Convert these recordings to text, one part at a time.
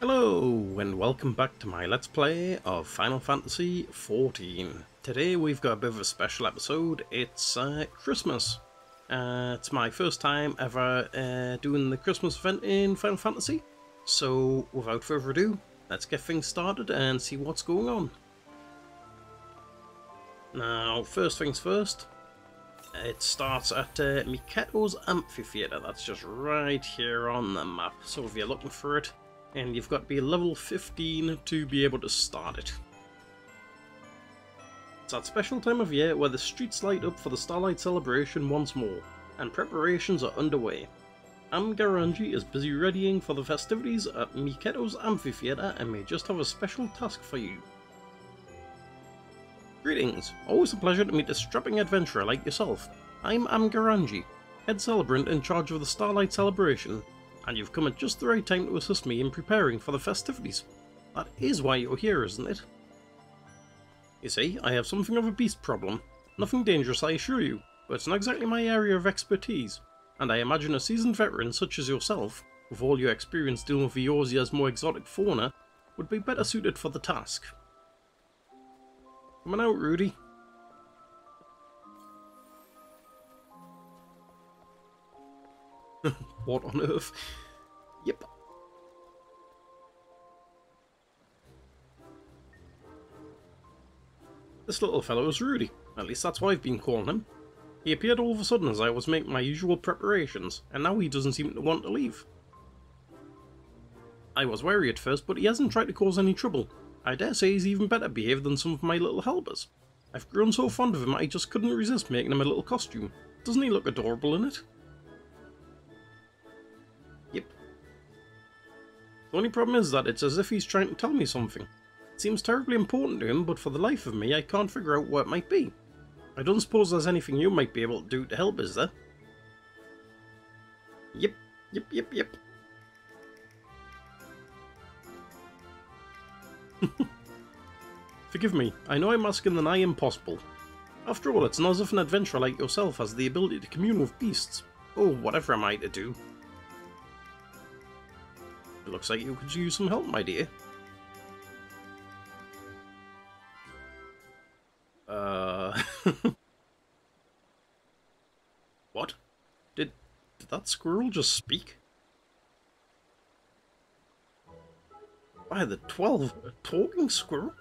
Hello and welcome back to my Let's Play of Final Fantasy XIV. Today we've got a bit of a special episode, it's uh, Christmas. Uh, it's my first time ever uh, doing the Christmas event in Final Fantasy, so without further ado, let's get things started and see what's going on. Now, first things first, it starts at uh, Mih Khetto's Amphitheatre, that's just right here on the map, so if you're looking for it, and you've got to be level 15 to be able to start it. It's that special time of year where the streets light up for the Starlight Celebration once more, and preparations are underway. Am Garanji is busy readying for the festivities at Mih Khetto's Amphitheatre and may just have a special task for you. Greetings, always a pleasure to meet a strapping adventurer like yourself. I'm Am Garanji, head celebrant in charge of the Starlight Celebration, and you've come at just the right time to assist me in preparing for the festivities. That is why you're here, isn't it? You see, I have something of a beast problem. Nothing dangerous, I assure you, but it's not exactly my area of expertise, and I imagine a seasoned veteran such as yourself, with all your experience dealing with Eorzea's more exotic fauna, would be better suited for the task. Come on out, Rudy. What on earth? Yep. This little fellow is Rudy. At least that's what I've been calling him. He appeared all of a sudden as I was making my usual preparations, and now he doesn't seem to want to leave. I was wary at first, but he hasn't tried to cause any trouble. I dare say he's even better behaved than some of my little helpers. I've grown so fond of him I just couldn't resist making him a little costume. Doesn't he look adorable in it? The only problem is that it's as if he's trying to tell me something. It seems terribly important to him, but for the life of me I can't figure out what it might be. I don't suppose there's anything you might be able to do to help, is there? Yep, yep, yep, yep. Forgive me, I know I'm asking the nigh impossible. After all, it's not as if an adventurer like yourself has the ability to commune with beasts. Oh, whatever am I to do? Looks like you could use some help, my dear. Uh... what? Did, did that squirrel just speak? By the twelve, a talking squirrel?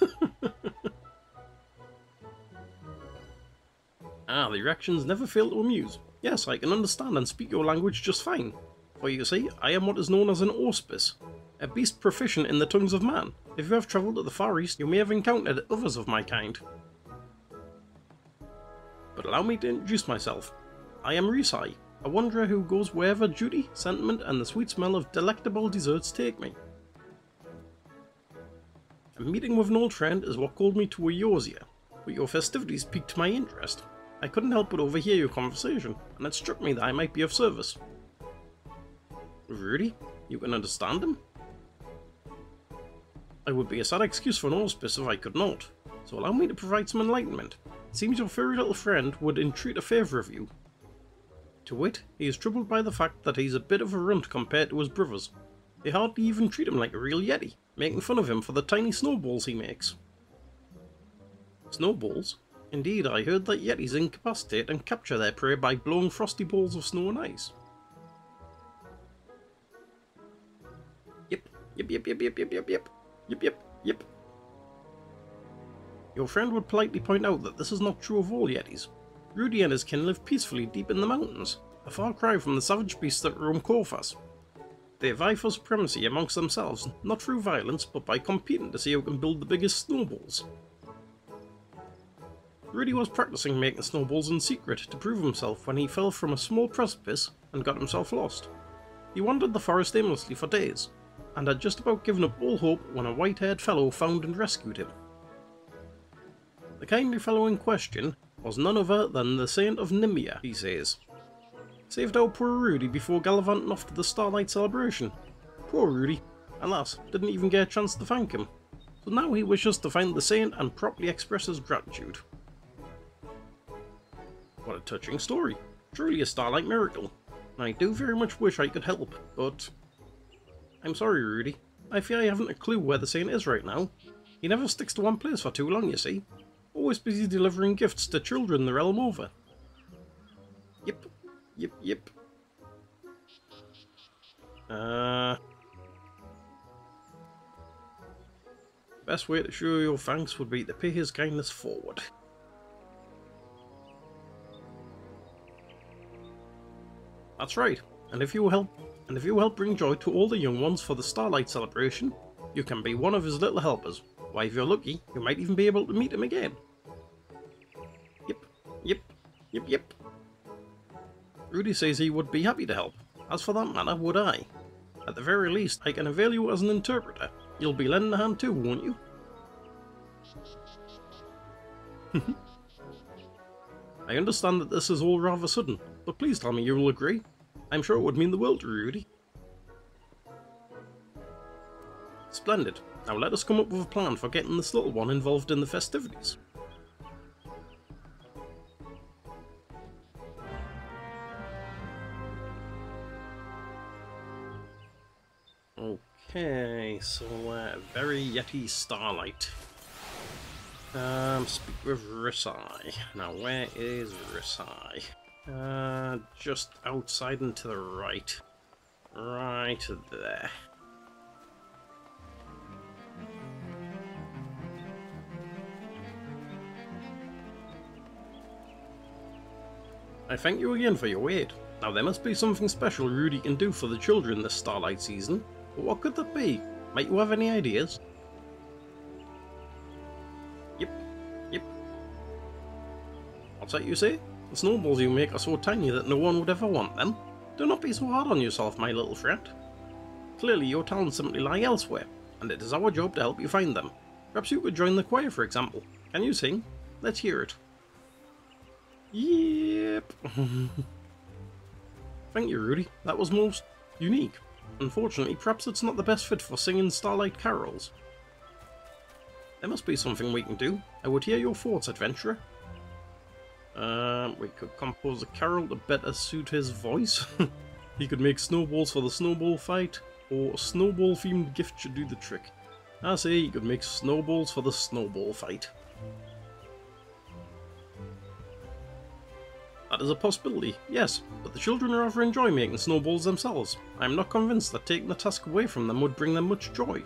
ah, the reactions never fail to amuse. Yes, I can understand and speak your language just fine. For you see, I am what is known as an auspice, a beast proficient in the tongues of man. If you have travelled to the Far East, you may have encountered others of my kind. But allow me to introduce myself. I am Risai, a wanderer who goes wherever duty, sentiment, and the sweet smell of delectable desserts take me. A meeting with an old friend is what called me to a Eorzea, but your festivities piqued my interest. I couldn't help but overhear your conversation, and it struck me that I might be of service. Rudy? You can understand him? I would be a sad excuse for an auspice if I could not, so allow me to provide some enlightenment. It seems your furry little friend would entreat a favour of you. To wit, he is troubled by the fact that he's a bit of a runt compared to his brothers. They hardly even treat him like a real yeti, making fun of him for the tiny snowballs he makes. Snowballs? Indeed, I heard that yetis incapacitate and capture their prey by blowing frosty balls of snow and ice. Yep, yep, yep, yep, yep, yep, yep. Yep, yep, yep. Your friend would politely point out that this is not true of all Yetis. Rudy and his kin live peacefully deep in the mountains, a far cry from the savage beasts that roam Coerthas. They vie for supremacy amongst themselves, not through violence, but by competing to see who can build the biggest snowballs. Rudy was practicing making snowballs in secret to prove himself when he fell from a small precipice and got himself lost. He wandered the forest aimlessly for days, and had just about given up all hope when a white-haired fellow found and rescued him. The kindly fellow in question was none other than the Saint of Nymeia, he says. Saved our poor Rudy before gallivanting off to the Starlight Celebration. Poor Rudy. Alas, didn't even get a chance to thank him. So now he wishes to find the saint and properly express his gratitude. What a touching story. Truly a Starlight miracle. I do very much wish I could help, but... I'm sorry, Rudy. I fear I haven't a clue where the saint is right now. He never sticks to one place for too long, you see. Always busy delivering gifts to children the realm over. Yep, yep, yep. Uh... Best way to show your thanks would be to pay his kindness forward. That's right, and if you help and if you help bring joy to all the young ones for the Starlight celebration, you can be one of his little helpers. Why, if you're lucky, you might even be able to meet him again. Yep, yep, yep, yep. Rudy says he would be happy to help. As for that matter, would I. At the very least, I can avail you as an interpreter. You'll be lending a hand too, won't you? I understand that this is all rather sudden, but please tell me you will agree. I'm sure it would mean the world to Rudy. Splendid. Now let us come up with a plan for getting this little one involved in the festivities. Okay, so uh, very Yeti Starlight. Um, speak with Risai. Now, where is Risai? Uh, just outside and to the right. Right there. I thank you again for your aid. Now there must be something special Rudy can do for the children this Starlight season, but what could that be? Might you have any ideas? Yep, yep. What's that you say? The snowballs you make are so tiny that no one would ever want them. Do not be so hard on yourself, my little friend. Clearly your talents simply lie elsewhere, and it is our job to help you find them. Perhaps you could join the choir, for example. Can you sing? Let's hear it. Yep. Thank you, Rudy. That was most unique. Unfortunately, perhaps it's not the best fit for singing Starlight carols. There must be something we can do. I would hear your thoughts, adventurer. Um, we could compose a carol to better suit his voice. he could make snowballs for the snowball fight, or a snowball themed gift should do the trick. I say he could make snowballs for the snowball fight. That is a possibility, yes, but the children are rather enjoy making snowballs themselves. I am not convinced that taking the task away from them would bring them much joy.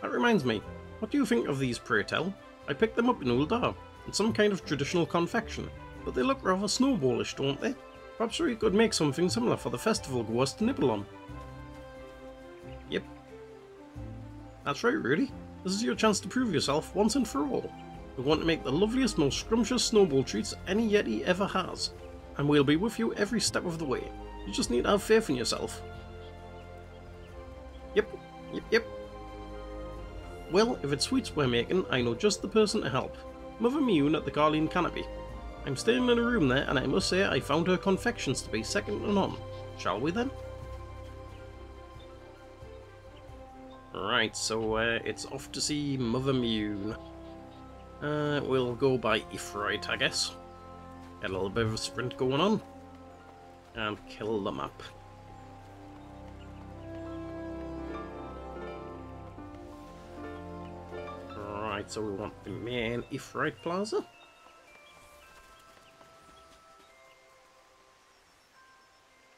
That reminds me, what do you think of these, pray tell? I picked them up in Ul'dah. Some kind of traditional confection, but they look rather snowballish, don't they? Perhaps we could make something similar for the festival goers to nibble on. Yep. That's right, Rudy. This is your chance to prove yourself once and for all. We want to make the loveliest, most scrumptious snowball treats any Yeti ever has, and we'll be with you every step of the way. You just need to have faith in yourself. Yep, yep, yep. Well, if it's sweets we're making, I know just the person to help. Mother Miounne at the Carline Canopy. I'm staying in a room there, and I must say I found her confections to be second to none. Shall we then? Right, so uh, it's off to see Mother Miounne. Uh, we'll go by Ifrit, I guess. Get a little bit of a sprint going on. And kill the map. So we want the main Aetheryte Plaza.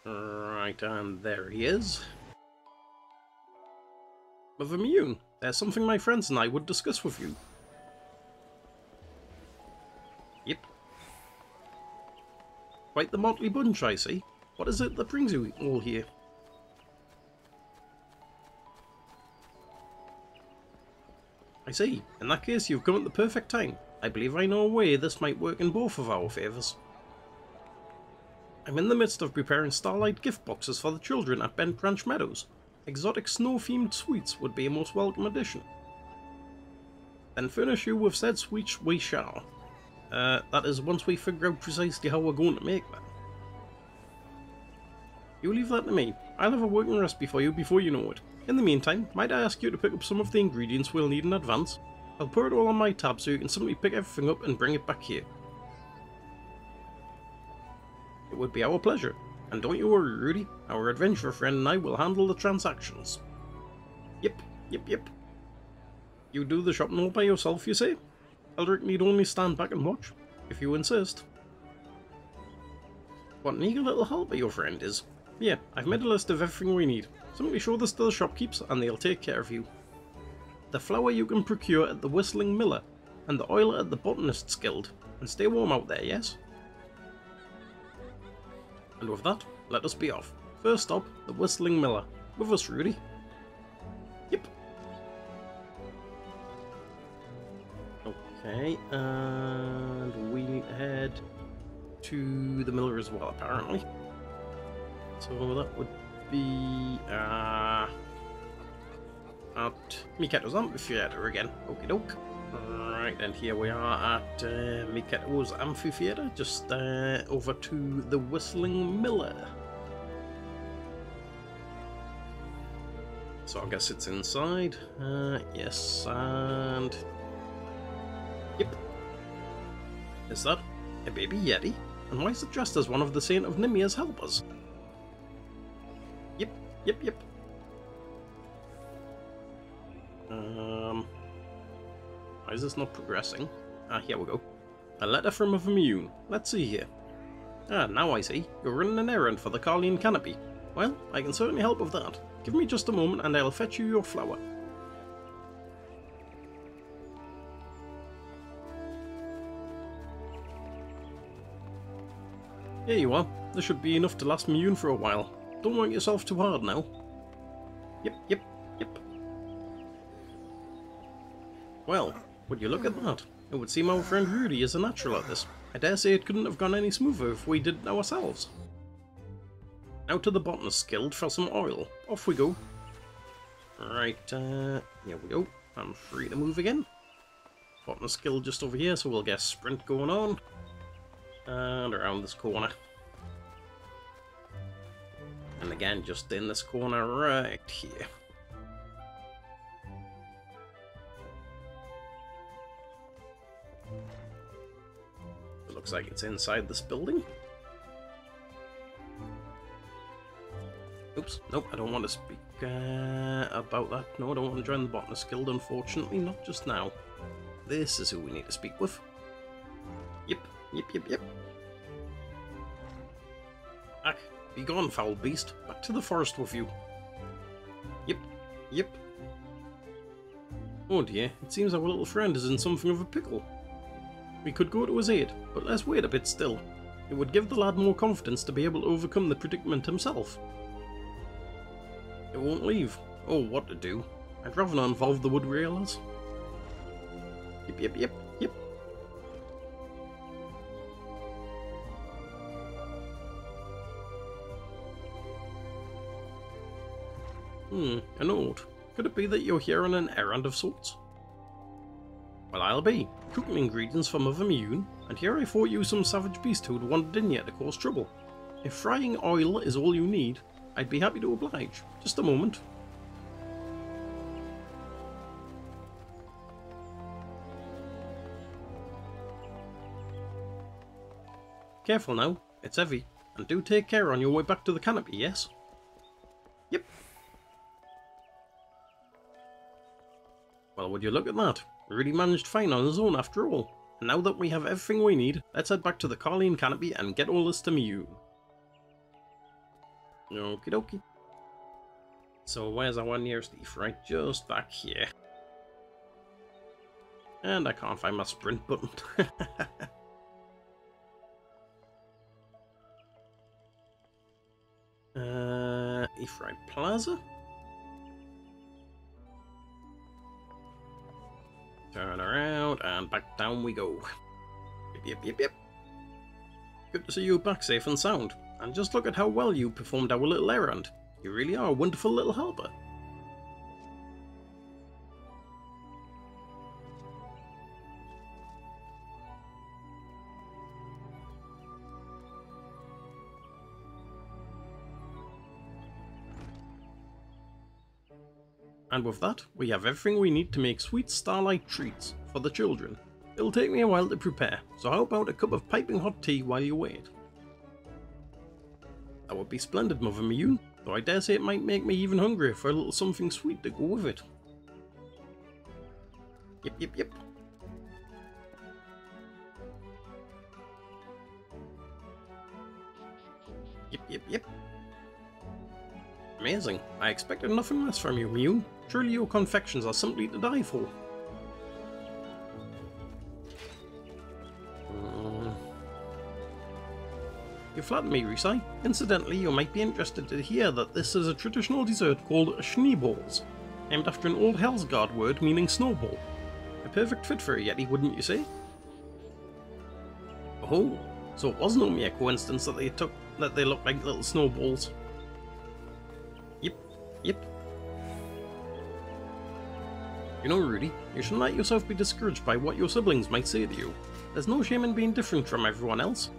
Right, and there he is. Mother Miounne, there's something my friends and I would discuss with you. Yep. Quite the motley bunch, I see. What is it that brings you all here? I see. In that case, you've come at the perfect time. I believe I know a way this might work in both of our favours. I'm in the midst of preparing Starlight gift boxes for the children at Bent Branch Meadows. Exotic snow-themed sweets would be a most welcome addition. Then furnish you with said sweets we shall. Uh, that is once we figure out precisely how we're going to make them. You leave that to me. I'll have a working recipe for you before you know it. In the meantime, might I ask you to pick up some of the ingredients we'll need in advance? I'll put it all on my tab so you can simply pick everything up and bring it back here. It would be our pleasure. And don't you worry, Rudy. Our adventurer friend and I will handle the transactions. Yep, yep, yep. You do the shopping all by yourself, you say? Elric need only stand back and watch, if you insist. What an eager little helper your friend is. Yeah, I've made a list of everything we need. Simply show this to the shopkeepers and they'll take care of you. The flour you can procure at the Whistling Miller, and the oil at the Botanist's Guild, and stay warm out there, yes? And with that, let us be off. First stop, the Whistling Miller. With us, Rudy. Yep. Okay, and we need to head to the Miller as well, apparently. So that would be uh, at Mih Khetto's Amphitheatre again. Okie doke. Right, and here we are at uh, Mih Khetto's Amphitheatre, just uh, over to the Whistling Miller. So I guess it's inside. Uh, yes, and... Yep. Is that a baby Yeti? And why is it dressed as one of the Saint of Nymeia's helpers? Yep, yep. Um, why is this not progressing? Ah, here we go. A letter from a Vimune. Let's see here. Ah, now I see. You're running an errand for the Carline Canopy. Well, I can certainly help with that. Give me just a moment and I'll fetch you your flower. Here you are. This should be enough to last Miounne for a while. Don't work yourself too hard now. Yep, yep, yep. Well, would you look at that? It would seem our friend Rudy is a natural at this. I dare say it couldn't have gone any smoother if we did it ourselves. Now to the Botanist's Guild for some oil. Off we go. Right, uh, here we go. I'm free to move again. Botanist's Guild just over here, so we'll get sprint going on. And around this corner. And again, just in this corner right here. It looks like it's inside this building. Oops, nope, I don't want to speak uh, about that. No, I don't want to join the Botanist Guild, unfortunately, not just now. This is who we need to speak with. Yep, yep, yep, yep. Be gone, foul beast. Back to the forest with you. Yep, yep. Oh dear, it seems our little friend is in something of a pickle. We could go to his aid, but let's wait a bit still. It would give the lad more confidence to be able to overcome the predicament himself. It won't leave. Oh, what to do. I'd rather not involve the Wood Wailers. Yep, yep, yep, Hmm, a note. Could it be that you're here on an errand of sorts? Well, I'll be. Cooking ingredients for Mother Miounne, and here I fought you some savage beast who'd wandered in here to cause trouble. If frying oil is all you need, I'd be happy to oblige. Just a moment. Careful now, it's heavy, and do take care on your way back to the canopy, yes? Well, would you look at that? Really managed fine on his own after all. And now that we have everything we need, let's head back to the Carline Canopy and get all this to Mew. Okie dokie. So where's our one nearest thief? Right, just back here. And I can't find my sprint button. uh, Aetheryte Plaza? Turn around and back down we go. Yep, yep, yep, yep. Good to see you back safe and sound. And just look at how well you performed our little errand. You really are a wonderful little helper. And with that, we have everything we need to make sweet starlight treats for the children. It'll take me a while to prepare, so how about a cup of piping hot tea while you wait? That would be splendid, Mother Miounne, though I dare say it might make me even hungrier for a little something sweet to go with it. Yep, yep, yep. Yep, yep, yep. Amazing. I expected nothing less from you, Mew. Surely your confections are simply to die for. Mm. You flatter me, Risai. Incidentally, you might be interested to hear that this is a traditional dessert called Schneeballs, named after an old Hellsguard word meaning snowball. A perfect fit for a Yeti, wouldn't you say? Oh, so it was no mere coincidence that they took that they looked like little snowballs. Yep. You know, Rudy, you shouldn't let yourself be discouraged by what your siblings might say to you. There's no shame in being different from everyone else.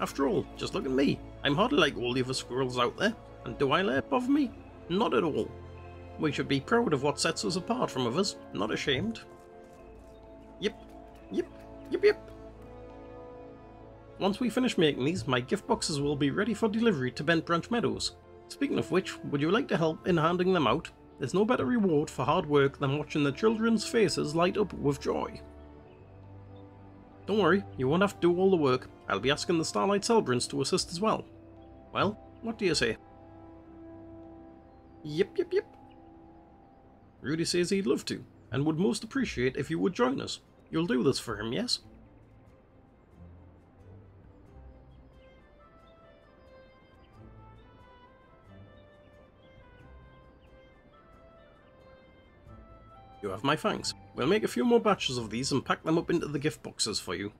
After all, just look at me. I'm hardly like all the other squirrels out there, and do I let above me? Not at all. We should be proud of what sets us apart from others, not ashamed. Yep, yep, yep, yep. Once we finish making these, my gift boxes will be ready for delivery to Bent Branch Meadows. Speaking of which, would you like to help in handing them out? There's no better reward for hard work than watching the children's faces light up with joy. Don't worry, you won't have to do all the work. I'll be asking the Starlight Celebrants to assist as well. Well, what do you say? Yep, yep, yep. Rudy says he'd love to, and would most appreciate if you would join us. You'll do this for him, yes? You have my thanks. We'll make a few more batches of these and pack them up into the gift boxes for you.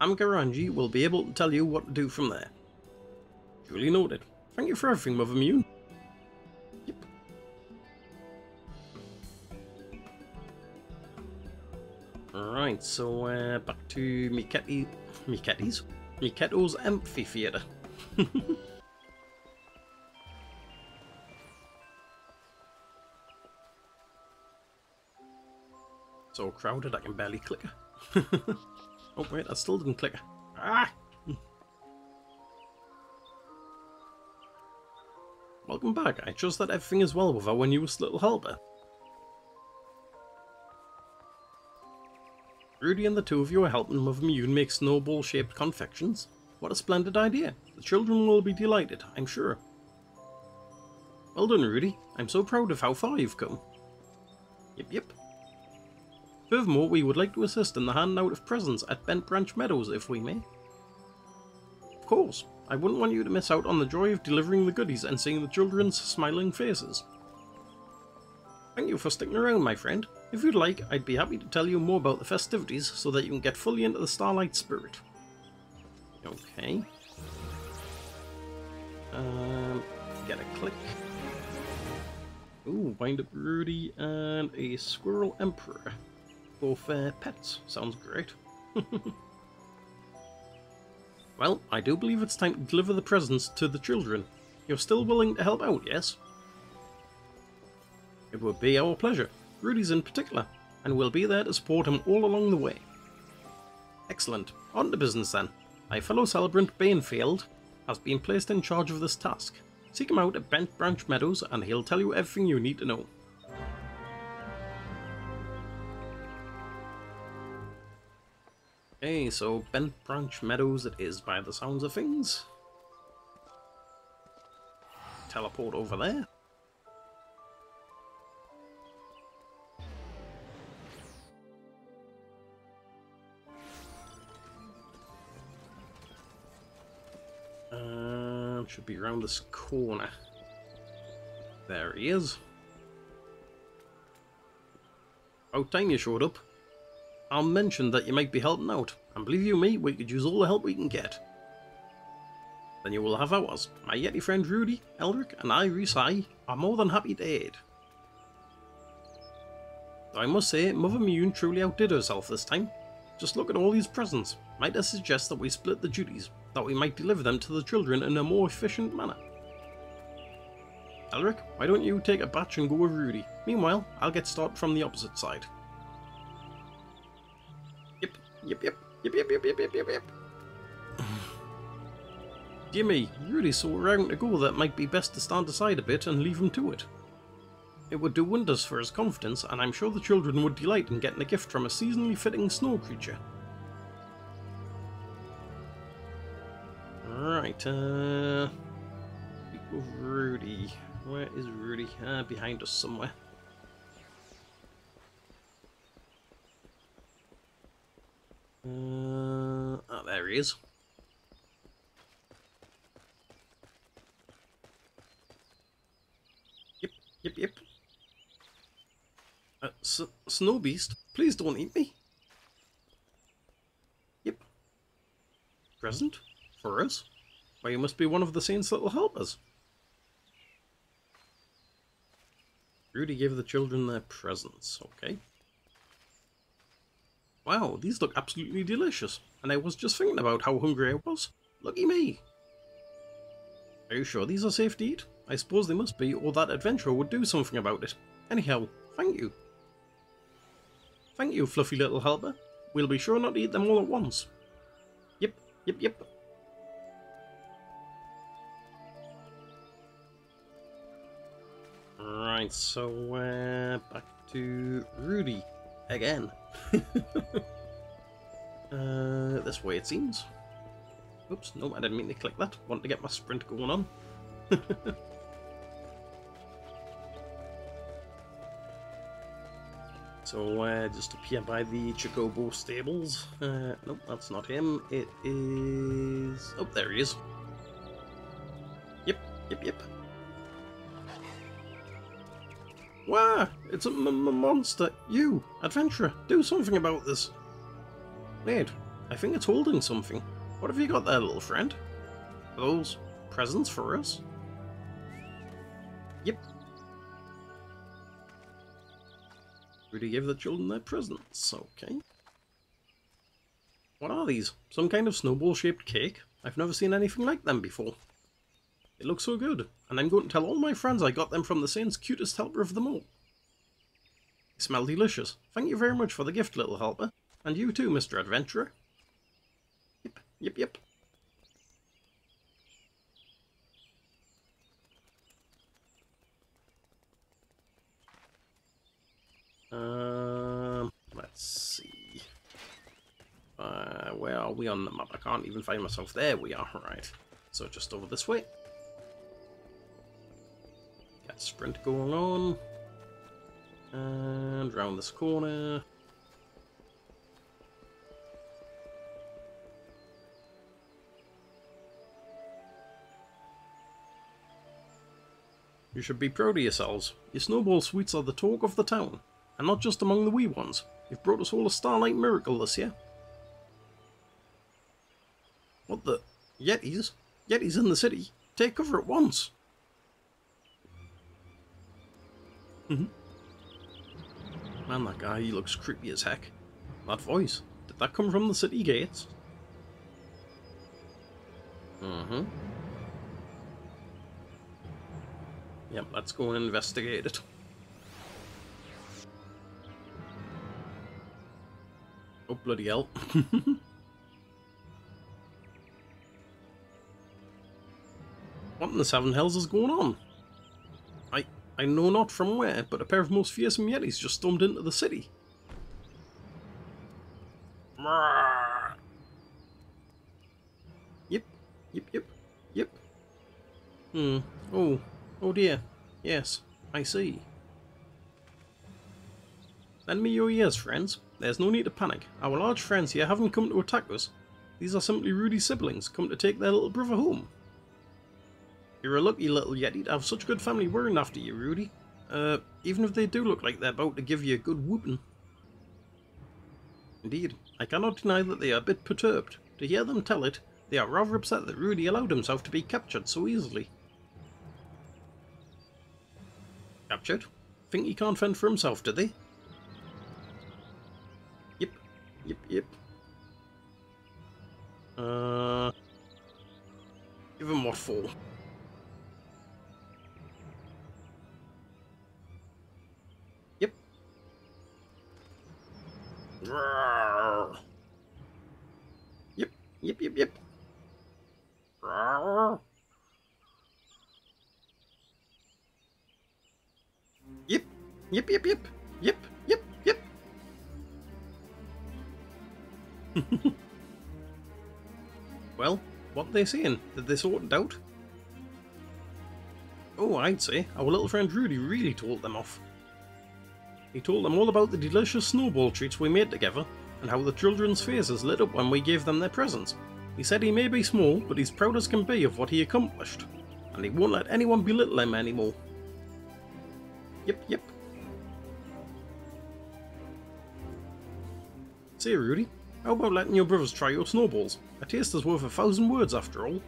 Amgaranji will be able to tell you what to do from there. Duly noted. Thank you for everything, Mother Miounne. Yep. Alright, so uh, back to Miketi... Miketi's? Mih Khetto's Amphitheatre. so crowded I can barely click oh wait, I still didn't click Ah! Welcome back. I trust that everything is well with our newest little helper. Rudy and the two of you are helping Mother Miounne make snowball-shaped confections. What a splendid idea. The children will be delighted, I'm sure. Well done, Rudy. I'm so proud of how far you've come. Yep, yep. Furthermore, we would like to assist in the handout of presents at Bent Branch Meadows, if we may. Of course, I wouldn't want you to miss out on the joy of delivering the goodies and seeing the children's smiling faces. Thank you for sticking around, my friend. If you'd like, I'd be happy to tell you more about the festivities so that you can get fully into the Starlight spirit. Okay. Um, get a click. Ooh, wind up Rudy and a Squirrel Emperor. Both uh, pets. Sounds great. well, I do believe it's time to deliver the presents to the children. You're still willing to help out, yes? It would be our pleasure, Rudy's in particular, and we'll be there to support him all along the way. Excellent. On to business then. My fellow celebrant Bainfield has been placed in charge of this task. Seek him out at Bent Branch Meadows and he'll tell you everything you need to know. Okay, so Bent Branch Meadows it is by the sounds of things. Teleport over there. Uh, should be around this corner. There he is. About time you showed up. I'll mention that you might be helping out, and believe you me, we could use all the help we can get. Then you will have ours. My Yeti friend Rudy, Elric, and I, Risai, are more than happy to aid. I must say, Mother Miounne truly outdid herself this time. Just look at all these presents. Might I suggest that we split the duties, that we might deliver them to the children in a more efficient manner? Elric, why don't you take a batch and go with Rudy? Meanwhile, I'll get started from the opposite side. Yep, yep, yep, yep, yep, yep, yep, yep, yep. Dear me, Rudy's so around to go that might be best to stand aside a bit and leave him to it. It would do wonders for his confidence, and I'm sure the children would delight in getting a gift from a seasonally fitting snow creature. Right, uh... Rudy. Where is Rudy? Uh, behind us somewhere. Uh, oh, there he is. Yep, yep, yep. Uh, Snow Beast, please don't eat me. Yep. Present? For us? Why, you must be one of the saint's little helpers. Rudy gave the children their presents, okay. Wow, these look absolutely delicious. And I was just thinking about how hungry I was. Lucky me. Are you sure these are safe to eat? I suppose they must be, or that adventurer would do something about it. Anyhow, thank you. Thank you, fluffy little helper. We'll be sure not to eat them all at once. Yep, yep, yep. Right, so uh, back to Rudy again. uh, this way it seems. Oops, no, I didn't mean to click that. Want to get my sprint going on. so, uh, just appear by the Chocobo stables. Uh, nope, that's not him. It is... Oh, there he is. Yep, yep, yep. Wow, it's a monster. You, adventurer, do something about this. Wait, I think it's holding something. What have you got there, little friend? Are those presents for us? Yep. Rudy gave the children their presents, okay. What are these? Some kind of snowball-shaped cake? I've never seen anything like them before. It looks so good, and I'm going to tell all my friends I got them from the saint's cutest helper of them all. They smell delicious. Thank you very much for the gift, little helper. And you too, Mr. Adventurer. Yep, yep, yep. Um, let's see. Uh, where are we on the map? I can't even find myself. There we are, right. So just over this way. Got sprint going on. And round this corner. You should be proud of yourselves. Your snowball sweets are the talk of the town, and not just among the wee ones. You've brought us all a starlight miracle this year. What the? Yetis? Yetis in the city? Take cover at once! Mm-hmm. Man, that guy, he looks creepy as heck. That voice, did that come from the city gates? Mm-hmm. Yep, let's go and investigate it. Oh, bloody hell. what in the seven hells is going on? I know not from where, but a pair of most fearsome yetis just stormed into the city. Yep, yep, yep, yep. Hmm, oh, oh dear. Yes, I see. Lend me your ears, friends. There's no need to panic. Our large friends here haven't come to attack us. These are simply Rudy's siblings, come to take their little brother home. You're a lucky little yeti to have such good family worrying after you, Rudy. Uh, even if they do look like they're about to give you a good whooping. Indeed, I cannot deny that they are a bit perturbed. To hear them tell it, they are rather upset that Rudy allowed himself to be captured so easily. Captured? Think he can't fend for himself, do they? Yep, yep, yep. Uh... Give him what for? Yep, yep, yep, yep. Yep, yep, yep, yep, yip, yip, yip. well, what are they saying? Did they sort it out? Oh, I'd say our little friend Rudy really told them off. He told them all about the delicious snowball treats we made together and how the children's faces lit up when we gave them their presents. He said he may be small, but he's proud as can be of what he accomplished, and he won't let anyone belittle him anymore. Yep, yep. Say, Rudy, how about letting your brothers try your snowballs? A taste is worth a thousand words after all.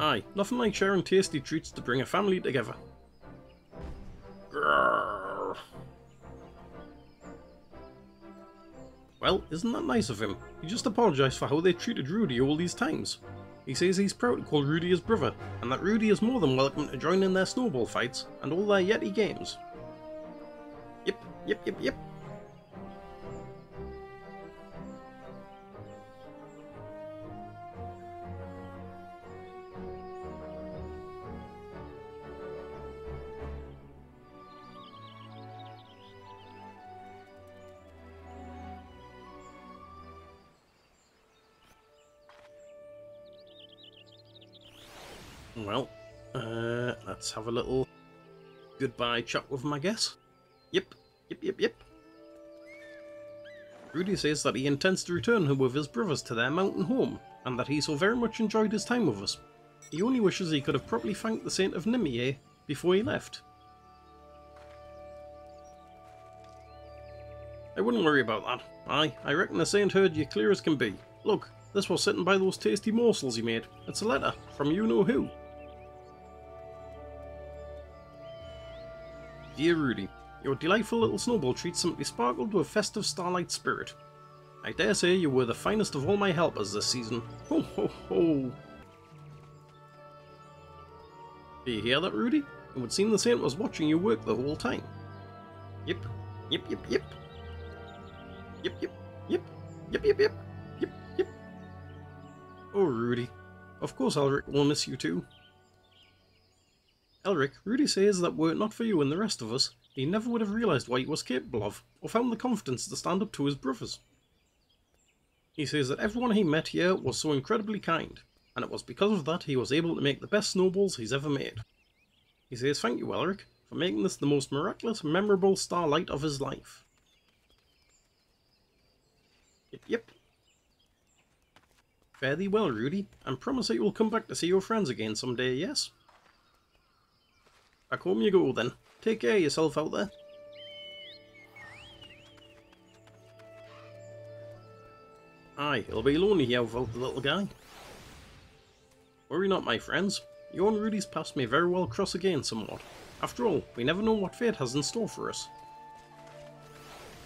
Aye, nothing like sharing tasty treats to bring a family together. Grrr. Well, isn't that nice of him? He just apologised for how they treated Rudy all these times. He says he's proud to call Rudy his brother, and that Rudy is more than welcome to join in their snowball fights and all their Yeti games. Yep, yep, yep, yep. Well, uh, let's have a little goodbye chat with him, I guess. Yep, yep, yep, yep. Rudy says that he intends to return with his brothers to their mountain home, and that he so very much enjoyed his time with us. He only wishes he could have properly thanked the Saint of Nymeia before he left. I wouldn't worry about that. Aye, I reckon the Saint heard you clear as can be. Look, this was sitting by those tasty morsels he made. It's a letter from you know who. Dear Rudy, your delightful little snowball treat simply sparkled with festive starlight spirit. I dare say you were the finest of all my helpers this season. Ho ho ho! Do you hear that, Rudy? It would seem the saint was watching you work the whole time. Yep, yep, yep, yep. Yep, yep, yep, yep, yep, yep, yep, yep. Oh, Rudy. Of course Elric will miss you too. Elric, Rudy says that were it not for you and the rest of us, he never would have realised what he was capable of, or found the confidence to stand up to his brothers. He says that everyone he met here was so incredibly kind, and it was because of that he was able to make the best snowballs he's ever made. He says thank you, Elric, for making this the most miraculous, memorable starlight of his life. Yep, yep. Fare thee well, Rudy, and promise that you will come back to see your friends again someday, yes? Back home you go then. Take care of yourself out there. Aye, it'll be lonely here without the little guy. Worry not, my friends. You and Rudy's past may very well cross again somewhat. After all, we never know what fate has in store for us.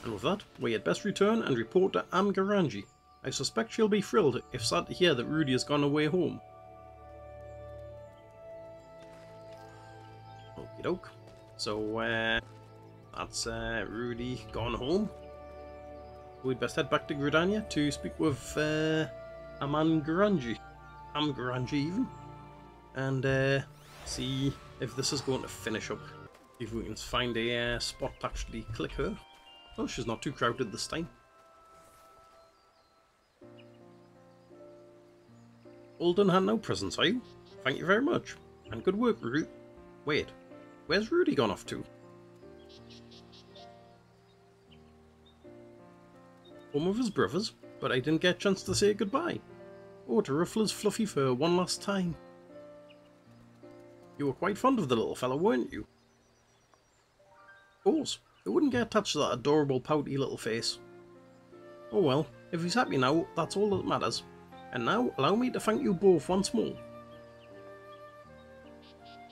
And with that, we had best return and report to Am Garangi. I suspect she'll be thrilled if sad to hear that Rudy has gone away home. Doke. So, uh, that's uh, Rudy gone home. We'd best head back to Gridania to speak with uh, Aman Garangi. Am Garangi even. And uh, see if this is going to finish up. If we can find a uh, spot to actually click her. Oh, she's not too crowded this time. All done hand no presents, are you? Thank you very much. And good work, Rudy. Wait, where's Rudy gone off to? Home with his brothers, but I didn't get a chance to say goodbye. Oh, to ruffle his fluffy fur one last time. You were quite fond of the little fellow, weren't you? Of course. Who wouldn't get attached to that adorable pouty little face? Oh well, if he's happy now, that's all that matters. And now, allow me to thank you both once more.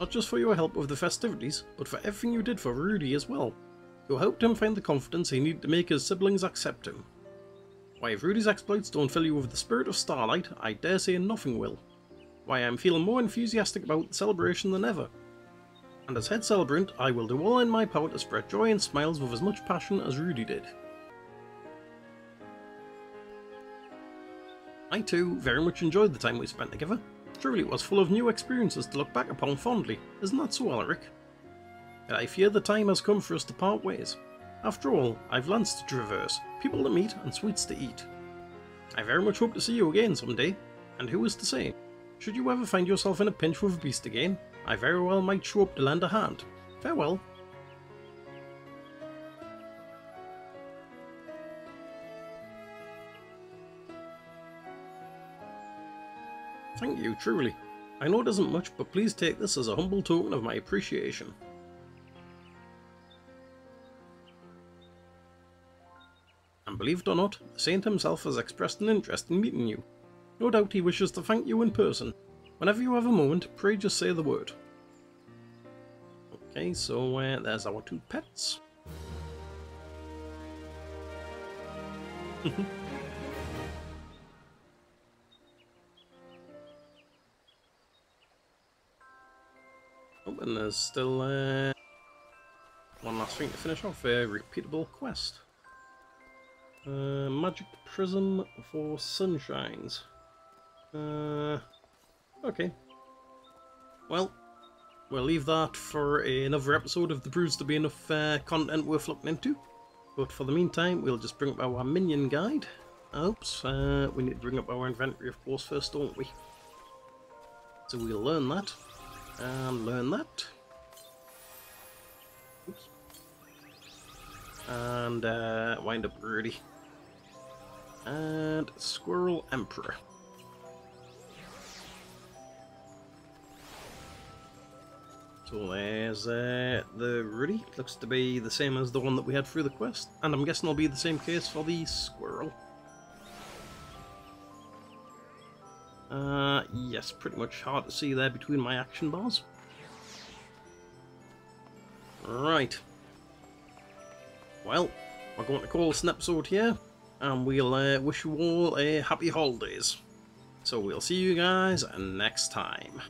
Not just for your help with the festivities, but for everything you did for Rudy as well. You helped him find the confidence he needed to make his siblings accept him. Why, if Rudy's exploits don't fill you with the spirit of Starlight, I dare say nothing will. why I'm feeling more enthusiastic about the celebration than ever. And as head celebrant, I will do all in my power to spread joy and smiles with as much passion as Rudy did. I too very much enjoyed the time we spent together. Truly it was full of new experiences to look back upon fondly, isn't that so Elric? But I fear the time has come for us to part ways. After all, I've lands to traverse, people to meet and sweets to eat. I very much hope to see you again someday, and who is to say, should you ever find yourself in a pinch with a beast again, I very well might show up to lend a hand. Farewell. Thank you, truly. I know it isn't much, but please take this as a humble token of my appreciation. And believe it or not, the Saint himself has expressed an interest in meeting you. No doubt he wishes to thank you in person. Whenever you have a moment, pray just say the word. Okay, so uh, there's our two pets. and there's still uh, one last thing to finish off, a repeatable quest. Uh, magic Prism for Sunshines. Uh, okay. Well, we'll leave that for another episode if there proves to be enough uh, content worth looking into. But for the meantime, we'll just bring up our minion guide. Oops, uh, we need to bring up our inventory of course first, don't we? So we'll learn that and learn that. Oops. And uh, wind up Rudy. And Squirrel Emperor. So there's uh, the Rudy. Looks to be the same as the one that we had through the quest. And I'm guessing it'll be the same case for the Squirrel. Uh, yes, pretty much hard to see there between my action bars. Right. Well, we're going to call this an episode here, and we'll uh, wish you all a happy holidays. So we'll see you guys next time.